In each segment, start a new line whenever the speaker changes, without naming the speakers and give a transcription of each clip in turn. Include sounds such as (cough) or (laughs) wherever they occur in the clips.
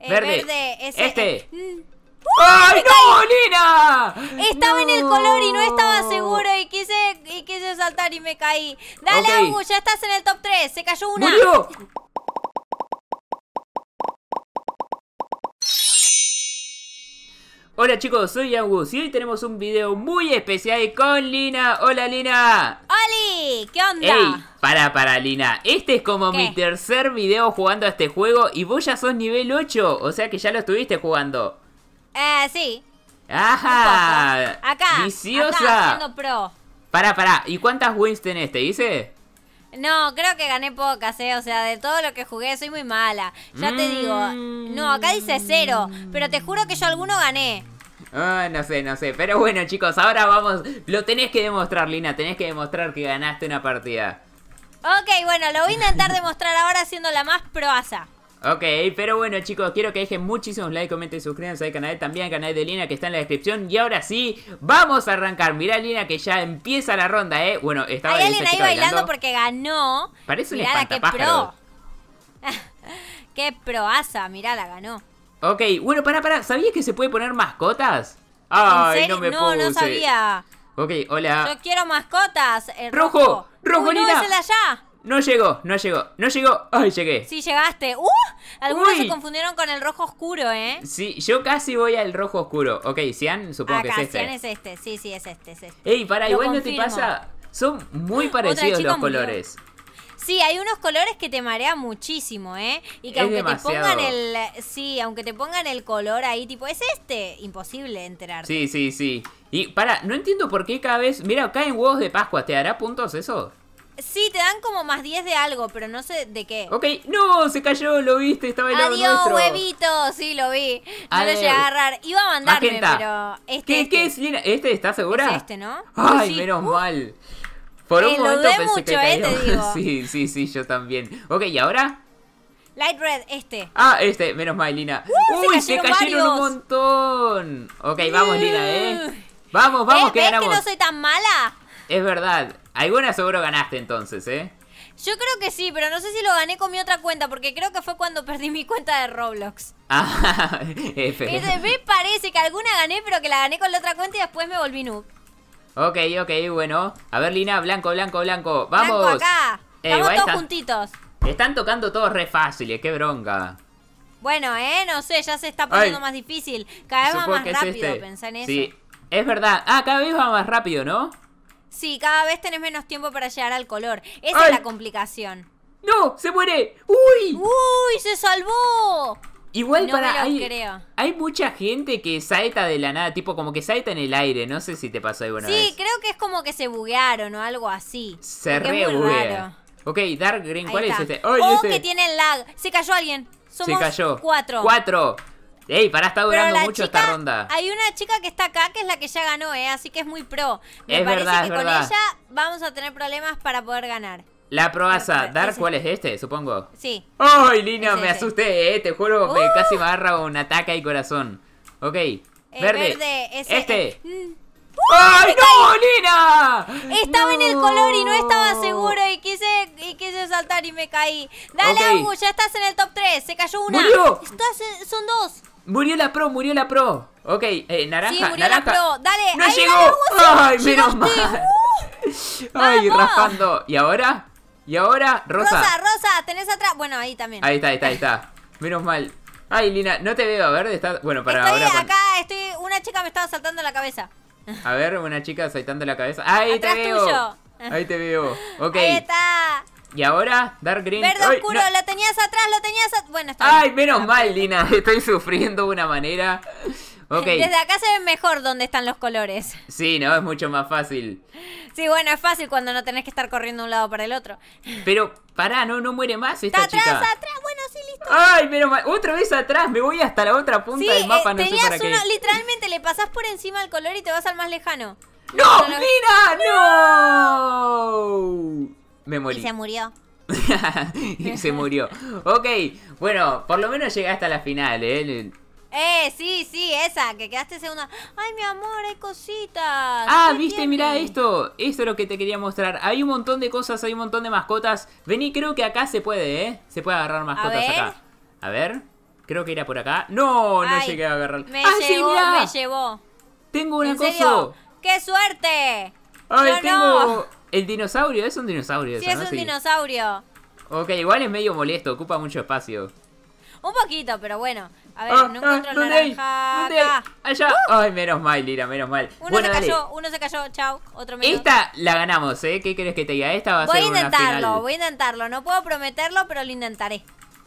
Eh,
Verde.
ese.
Este.
Mm.
¡Ay, no, Lina!
Estaba en el color y no estaba seguro y quise, y quise saltar y me caí. Dale,
Ok.
Agu, ya estás en el top 3. Se cayó una.
¡Murió! Hola chicos, soy Angus y hoy tenemos un video muy especial con Lina. Hola Lina.
¡Oli! ¿Qué onda?
Ey, para, para Lina. Este es como
¿Qué?
mi tercer video jugando a este juego y vos ya sos nivel 8, o sea que ya lo estuviste jugando.
Eh, sí.
¡Ajá!
Acá.
¡Viciosa!
Acá, pro.
Para, para. ¿Y cuántas wins tenés? ¿Te dice?
No, creo que gané pocas, eh. O sea, de todo lo que jugué soy muy mala. Ya te digo. No, acá dice cero. Pero te juro que yo alguno gané.
Ah, no sé, no sé. Pero bueno, chicos, ahora vamos. Lo tenés que demostrar, Lina. Tenés que demostrar que ganaste una partida.
Ok, bueno, lo voy a intentar demostrar ahora siendo la más proasa.
Ok, pero bueno, chicos, quiero que dejen muchísimos likes, comenten, suscríbanse al canal, también al canal de Lina que está en la descripción. Y ahora sí, vamos a arrancar. Mirá, Lina, que ya empieza la ronda, ¿eh? Bueno, estaba esa
alguien ahí
chica
bailando porque ganó.
Parece un
Mirala, (laughs) qué
espantapájaros.
pro. qué proasa, mirá, la ganó.
Ok, bueno, para, para. ¿Sabías que se puede poner mascotas? Ay,
¿En serio?
no me
no, no
puse.
sabía.
Ok, hola.
Yo quiero mascotas. El
Rojo,
rojo.
Rojo,
Uy, no, es allá.
No llegó, no llegó, no llegó. Ay, llegué.
Sí, llegaste. ¡Uh! Algunos
Uy.
se confundieron con el rojo oscuro, ¿eh?
Sí, yo casi voy al rojo oscuro. Ok, Cian, supongo
Acá,
que es este.
Cian es este. Sí, sí, es este, es este.
Ey, para,
Lo
igual no te pasa. Son muy parecidos los
murió.
colores.
Sí, hay unos colores que te marean muchísimo, ¿eh? Y que
Es
aunque
demasiado.
te pongan el... Sí, aunque te pongan el color ahí, tipo, es este. Imposible enterarte.
Sí, sí, sí. Y para, no entiendo por qué cada vez. Mira, caen huevos de Pascua. ¿Te dará puntos eso?
Sí, te dan como más 10 de algo, pero no sé de qué.
Ok, no, se cayó, lo viste, estaba el lado
Adiós,
nuestro.
huevito. Sí, lo vi. No lo
Adiós.
llegué a agarrar. Iba a mandarme,
Magenta.
pero... Este,
¿Qué,
este.
¿Qué es, Lina? ¿Este estás segura?
Es este, ¿no?
Ay,
Sí.
menos
Uh,
mal. Por un
Eh, lo
momento pensé que
mucho, eh, te digo. (laughs)
Sí, sí, sí, yo también. Ok, ¿y ahora?
Light Red, este.
Ah, este, menos mal, Lina.
Uh, se
Uy, se
cayeron
cayeron un montón. Ok, vamos, Lina, ¿eh? Vamos, vamos,
¿Eh?
que
¿Ves
ganamos.
que no soy tan mala?
Es verdad. Alguna seguro ganaste entonces, ¿eh?
Yo creo que sí, pero no sé si lo gané con mi otra cuenta, porque creo que fue cuando (laughs) perdí mi cuenta de Roblox.
Ah, (laughs) F.
Me, parece que alguna gané, pero que la gané con la otra cuenta y después me volví noob.
Ok, ok, bueno. A ver, Lina, blanco, blanco, blanco. Vamos.
Blanco acá.
Eh,
Estamos todos juntitos.
Están tocando todos re fáciles, qué bronca.
Bueno, eh, no sé, ya se está poniendo
Ay.
más difícil. Cada vez va más
es
rápido,
este.
pensá en eso.
Sí, es verdad. Ah, cada vez va más rápido, ¿no?
Sí, cada vez tenés menos tiempo para llegar al color. Esa
Ay.
es la complicación.
¡No! ¡Se muere! ¡Uy!
¡Uy, se salvó!
Igual
no
para.
me lo
hay,
creo.
hay mucha gente que salta de la nada, tipo como que salta en el aire. No sé si te pasó alguna
Sí,
vez.
creo que es como que se buguearon o algo así.
Se re
es muy
buguea.
raro.
Ok, Dark Green, ¿cuál es este? ¡Ay,
oh,
este!
que tienen lag. Se cayó alguien. Somos
Se cayó.
cuatro.
¡Cuatro! ¡Ey, para, está durando mucho
chica,
esta ronda!
hay una chica que está acá que es la que ya ganó, ¿eh? Así que es muy pro. Me
Es
parece
verdad,
que
es
con
verdad.
ella vamos a tener problemas para poder ganar.
La proaza.
Ese.
Dark, ¿cuál es este? Supongo.
Sí.
¡Ay, Lina!
Es
me
ese.
asusté, eh. Te juro, me
Uh.
casi me agarra un ataque al corazón. Ok.
Eh,
verde.
ese,
Este.
eh, mm.
¡Ay, no, Lina!
Estaba en el color y no estaba seguro y quise, y quise saltar y me caí. Dale,
Ok.
Agu, ya estás en el top 3. Se cayó una. Estás en- son dos.
Murió la pro, murió la pro. Ok, eh, naranja,
sí, murió
naranja.
la pro. Dale,
¡No
ahí,
llegó! ¡Ay, menos mal!
Uh, (laughs)
¡Ay,
¡Vamos!
raspando! ¿Y ahora? ¿Y ahora? Rosa.
Rosa, Rosa, tenés atrás. Bueno, ahí también.
Ahí está, ahí está, ahí está. Menos mal. Ay, Lina, no te veo, a ver, está... Bueno, para
estoy
ahora...
acá, estoy. Una chica me estaba saltando la cabeza. (laughs)
A ver, una chica saltando la cabeza. (laughs) ¡Ahí
Atrás
te veo!
tuyo.
Ahí te veo. Ok.
Ahí está.
¿Y ahora? Dark Green.
Verde
¡Ay,
oscuro,
no!
lo tenías atrás, lo tenías at- Bueno, está
¡Ay, menos
Ah,
mal, Lina! (laughs) Estoy sufriendo de una manera. Ok. (laughs)
Desde acá se ven mejor dónde están los colores.
Sí, no, es mucho más fácil.
Sí, bueno, es fácil cuando no tenés que estar corriendo de un lado para el otro.
Pero, pará, no, no muere más esta
Está atrás,
chica.
atrás. Bueno, sí, listo.
¡Ay, menos mal! Otra vez atrás, me voy hasta la otra punta
Sí,
del mapa,
eh,
no sé
tenías
para qué.
uno, literalmente le pasás por encima del color y te vas al más lejano.
¡No!
No, no.
¡Lina! ¡No! Me morí.
Y se murió. (laughs)
y se murió. Ok, bueno, por lo menos llegaste a la final, ¿eh?
Eh, sí, sí, esa, que quedaste segunda. Ay, mi amor, hay cositas.
Ah,
¿Qué
viste,
tiene?
mirá esto. Esto es lo que te quería mostrar. Hay un montón de cosas, hay un montón de mascotas. Vení, creo que acá se puede, ¿eh? Se puede agarrar mascotas acá. A ver. Creo que era por acá. No, no
Ay,
llegué a agarrar.
Me
¡Ah, sí,
llevó,
mirá!
me llevó.
Tengo una
¿En
cosa.
serio? ¡Qué suerte!
Ay,
Yo
tengo
no.
El dinosaurio. Es un dinosaurio
Sí,
eso,
es
¿no?
un dinosaurio.
Ok, igual es medio molesto. Ocupa mucho espacio.
Un poquito, pero bueno. A ver,
Ah,
no
ah,
encuentro el
¿dónde hay?
naranja
¿Dónde hay?
acá.
Allá. Ay, menos mal, Lira, menos mal.
Uno
bueno,
se
dale.
cayó, uno se cayó, chao. Otro menos.
Esta la ganamos, ¿eh? ¿Qué querés que te diga? Esta va a
Voy a
una
intentarlo,
final.
voy a intentarlo. No puedo prometerlo, pero lo intentaré.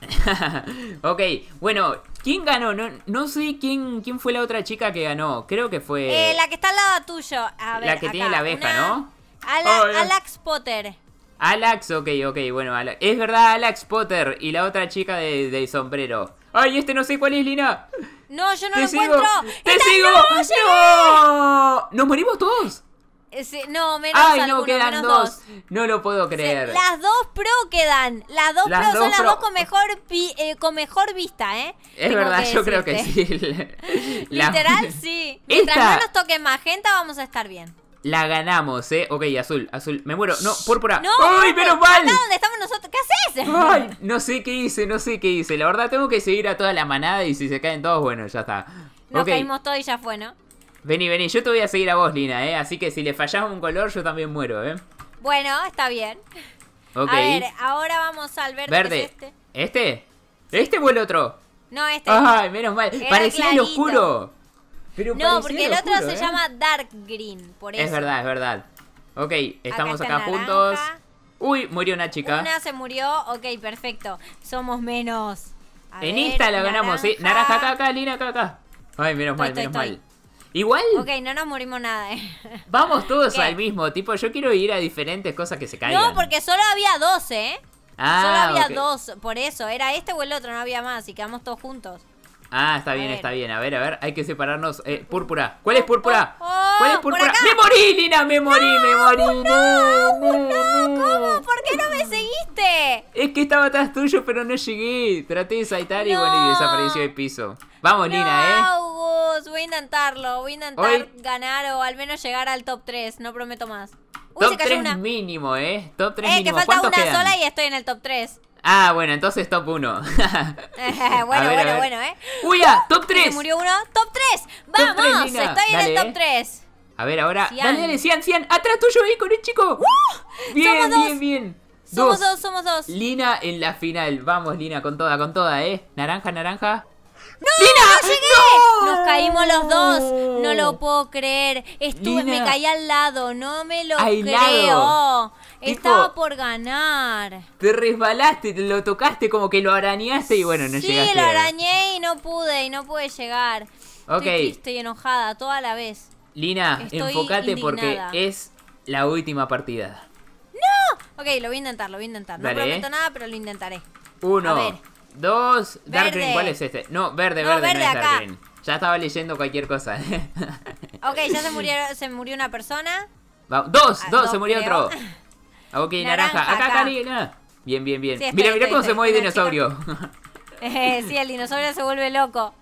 (laughs)
ok, bueno, ¿quién ganó? No, no sé quién, quién fue la otra chica que ganó. Creo que fue...
Eh, la que está al lado tuyo. A ver,
la que tiene la abeja,
una-
¿no?
Ala-
ay.
Alex Potter.
Alex, ok, ok, bueno, Ala- es verdad, Alex Potter y la otra chica de, del sombrero. Ay, este no sé cuál es, Lina.
No, yo no
¡Te
lo
sigo!
encuentro.
¡Te
¡Esta
sigo!
no!
¡No! ¿Nos morimos todos?
Eh, sí, no, menos
¡Ay,
alguno,
no, quedan
menos
dos!
dos.
No lo puedo creer.
Las dos pro quedan. Las dos
Las
pro
dos
son las
pro.
dos con mejor, pi- eh, con mejor vista, ¿eh?
Es
Tengo
verdad, yo creo que sí. (laughs) La-
Literal, (laughs) sí. Mientras
Esta-
no nos toque magenta, vamos a estar bien.
La ganamos, ¿eh? Ok, azul, azul. Me muero. No, púrpura.
No,
¡Ay,
no,
menos mal!
Acá donde estamos nosotros. ¿Qué haces?
Ay, no sé qué hice, no sé qué hice. La verdad, tengo que seguir a toda la manada y si se caen todos, bueno, ya está.
Nos caímos todos y ya fue, ¿no?
vení, vení. Yo te voy a seguir a vos, Lina, ¿eh? Así que si le fallamos un color, yo también muero, ¿eh?
Bueno, está bien.
Ok.
A ver, ahora vamos al verde.
Verde.
es este.
¿Este? ¿Este o el otro?
No, este.
Ay, menos mal.
Era
Parecía el oscuro. Pero
no, porque el otro se
¿eh?
llama Dark Green. Por eso.
Es verdad, es verdad. Ok, estamos acá, juntos. Uy, murió una chica.
Una se murió. Ok, perfecto. Somos menos. A
en
ver,
esta la ganamos, ¿sí? Naranja acá, acá, Lina acá, acá. Ay, menos mal,
Estoy,
menos
estoy,
mal. Igual,
Ok, no nos morimos nada, eh. (laughs)
vamos todos
¿Qué?
al mismo. Tipo, yo quiero ir a diferentes cosas que se caigan.
No, porque solo había dos, ¿eh?
Ah,
solo había dos, por eso. Era este o el otro, no había más. Y quedamos todos juntos.
Ah, está bien,
ver.
está bien. A ver, a ver, hay que separarnos. Eh, púrpura. ¿Cuál es púrpura?
oh, oh,
¿Cuál es púrpura? ¡Me morí, Lina! ¡Me morí, me morí! No, no, no.
¿Cómo? ¿Por qué no me seguiste?
Es que estaba atrás tuyo, pero no llegué. Traté de saltar y
No.
bueno, y desapareció el piso. Vamos, Lina, ¿eh?
No, Gus, voy a intentarlo. Voy a intentar
Hoy-
ganar o al menos llegar al top 3. No prometo más. Uy, se
Top
cayó
3
una.
mínimo, ¿eh? Top 3
Eh, que
mínimo.
falta
¿Cuántos
una
quedan?
sola y estoy en el top 3.
Ah, bueno, entonces top 1. (laughs) (laughs)
bueno, bueno, bueno, ¿eh?
¡Uy, ya! ¡Top
Se
3!
murió uno. ¡Top 3!
Top tres,
¡Vamos! Estoy en el top
eh.
3.
A ver, ahora.
Cian.
Dale, dale, Cian, Cian. Atrás tuyo ahí con el chico. bien,
Somos dos.
bien, bien.
Somos dos, somos dos.
Lina en la final. Vamos, Lina, con toda, con toda, ¿eh? Naranja, naranja.
¡No!
¡Lina!
¡No llegué!
¡No!
Nos caímos los dos. No lo puedo creer. Estuve,
Lina.
me caí al lado. No me lo creo. Estaba por ganar.
Te resbalaste, te lo tocaste como que lo arañaste y bueno, no
sí,
llegaste.
lo arañé y no pude, y no pude llegar.
Ok.
Estoy triste y enojada toda la vez.
Lina,
Estoy
enfócate porque es la última partida.
Ok, lo voy a intentar, lo voy a intentar. No prometo nada, pero lo intentaré.
Uno,
A ver.
dos, Dark
Verde.
Green, ¿cuál es este? No, verde,
No,
verde,
verde
no es
acá.
Dark Green. Ya estaba leyendo cualquier cosa.
Ok, ya se (laughs) murió, se murió una persona.
Vamos, dos,
Ah,
dos,
dos,
se murió
creo.
otro. Ok, naranja.
Naranja,
Acá,
acá.
acá. Bien, bien, bien.
Sí, estoy,
mira, mira
estoy,
cómo se mueve el dinosaurio. (laughs)
Eh, sí, el dinosaurio se vuelve loco.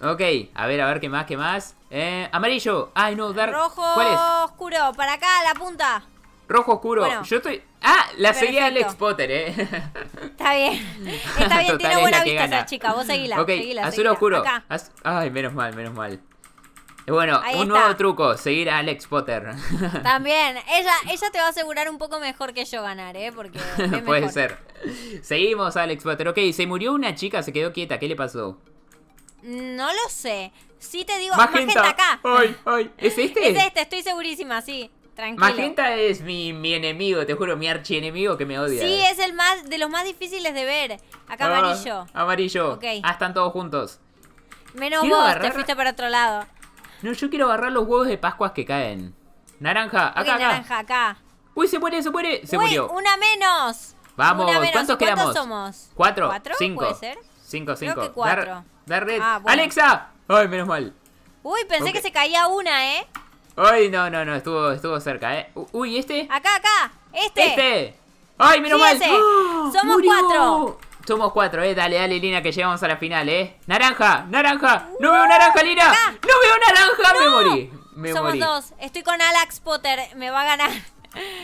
ok, a ver, a ver, ¿qué más, qué más? Eh, amarillo. Ay, no, Dark.
Rojo
¿Cuál es?
oscuro, para acá, la punta.
Rojo oscuro.
Bueno.
Yo estoy. Ah, la seguía
Perfecto.
Alex Potter, eh. (laughs)
Está bien. (laughs) Está bien,
Total,
tiene buena vista esa chica. Vos seguila.
Ok,
seguila,
azul
seguila.
oscuro. Az- Ay, menos mal, menos mal. Y Bueno,
Ahí
un
está.
nuevo truco, seguir a Alex Potter. (laughs)
También. Ella, ella te va a asegurar un poco mejor que yo ganar, ¿eh? Porque (laughs)
Puede
mejor.
ser. Seguimos a Alex Potter. Ok, se murió una chica, se quedó quieta. ¿Qué le pasó?
No lo sé. Sí te digo. Magenta, acá.
Ay, ay. ¿Es este?
Es este, estoy segurísima, sí. Tranquilo.
Magenta es mi, mi enemigo, te juro, mi archienemigo que me odia.
Sí, es el más de los más difíciles de ver. Acá
Ah,
amarillo.
Amarillo.
Ok.
Ah, están todos juntos.
Menos
quiero
vos, te fuiste para otro lado.
No, yo quiero agarrar los huevos de Pascuas que caen. Naranja, acá,
Uy,
acá.
naranja, acá.
Uy, se muere, se muere. Se
Uy,
murió.
una menos.
Vamos,
Una menos.
¿cuántos
¿Y cuántos
quedamos?
somos?
¿Cuatro?
¿Cuatro?
Cinco.
¿Puede ser?
Cinco,
Creo
cinco.
que cuatro.
Dar, dar.
Ah, bueno.
¡Alexa! Ay, menos mal.
Uy, pensé
Ok.
que se caía una, ¿eh?
Ay, no, no, no, estuvo, estuvo cerca, eh. Uy, ¿este?
Acá, acá. Este.
¡Este! ¡Ay, menos mal! ¡Ah!
Somos
¡Murió!
cuatro.
Somos cuatro, eh. Dale, dale, Lina, que llegamos a la final, eh. ¡Naranja! ¡Naranja! ¡No veo naranja, Lina!
Acá.
¡No veo naranja! ¡Me morí! Me
Somos
morí.
dos. Estoy con Alex Potter. Me va a ganar.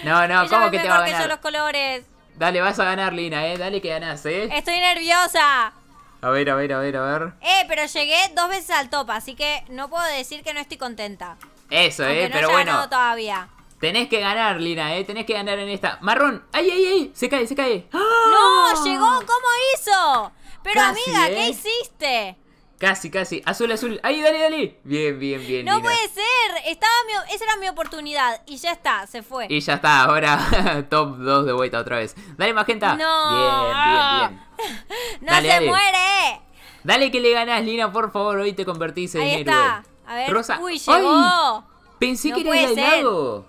No, no, (laughs)
Ella
¿cómo que te va a
que yo
ganar?
los colores.
Dale, vas a ganar, Lina, eh. Dale que ganás, eh.
Estoy nerviosa.
A ver, a ver, a ver, a ver.
Eh, pero llegué dos veces al top, así que no puedo decir que no estoy contenta.
Eso,
Aunque
eh,
no
pero bueno.
todavía.
Tenés que ganar, Lina, eh. Tenés que ganar en esta. Marrón. ¡Ay, ay, ay! Se cae, se cae. ¡Ah!
¡No! ¡Llegó! ¿Cómo hizo? Pero
Casi,
amiga,
¿eh?
¿qué hiciste?
Casi, casi. Azul, azul. ¡Ay, dale, dale! Bien, bien, bien,
No
Lina.
puede ser. Estaba mi- esa era mi oportunidad. Y ya está, se fue.
Y ya está, ahora (laughs) top 2 de vuelta otra vez. Dale, Magenta.
No.
Bien, bien, bien. (laughs)
¡No
Dale,
se
dale.
muere!
Dale que le ganás, Lina, por favor. Hoy te convertís en
Ahí
héroe.
está. A ver.
Rosa.
Uy,
¡Ay!
llegó.
Pensé
No
que era el lago.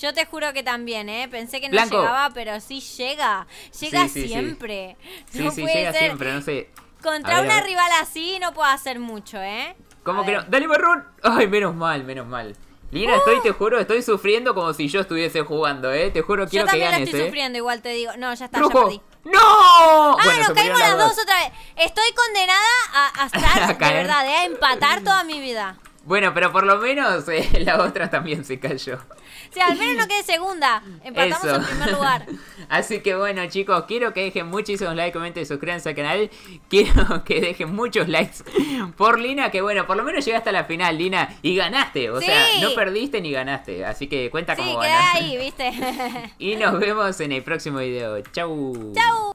Yo te juro que también, ¿eh? Pensé que no
Blanco.
llegaba, pero sí llega. Llega
Sí, sí,
siempre.
Sí,
no
sí,
puede
llega
ser.
siempre, no sé.
Contra
ver,
una rival así no puedo hacer mucho, ¿eh?
¿Cómo
A
que no?
ver.
¡Dale, marrón! ¡Ay, menos mal, menos mal! Lina,
Uh.
estoy, te juro, estoy sufriendo como si yo estuviese jugando, ¿eh? Te juro,
Yo
quiero que
también la
ganes,
estoy
¿eh?
sufriendo, igual te digo. No, ya está, ya
¡Rojo!
perdí.
¡No!
Ah,
Bueno,
nos caímos las dos otra vez. Estoy condenada a, a estar, (laughs)
A
de verdad, ¿eh? a empatar toda mi vida.
Bueno, pero por lo menos eh, (laughs) la otra también se cayó.
O sea, al menos no quedé segunda. Empatamos
Eso.
en primer lugar. (laughs)
Así que bueno chicos, quiero que dejen muchísimos likes, comenten y suscríbanse al canal. (laughs) Quiero que dejen muchos likes por Lina, que bueno, por lo menos llegaste a la final, Lina, y ganaste. O sea,
Sí.
no perdiste ni ganaste. Así que cuenta
Sí,
como
quedé
ganas.
ahí, ¿viste?
Y nos vemos en el próximo video. Chau.
¡Chau!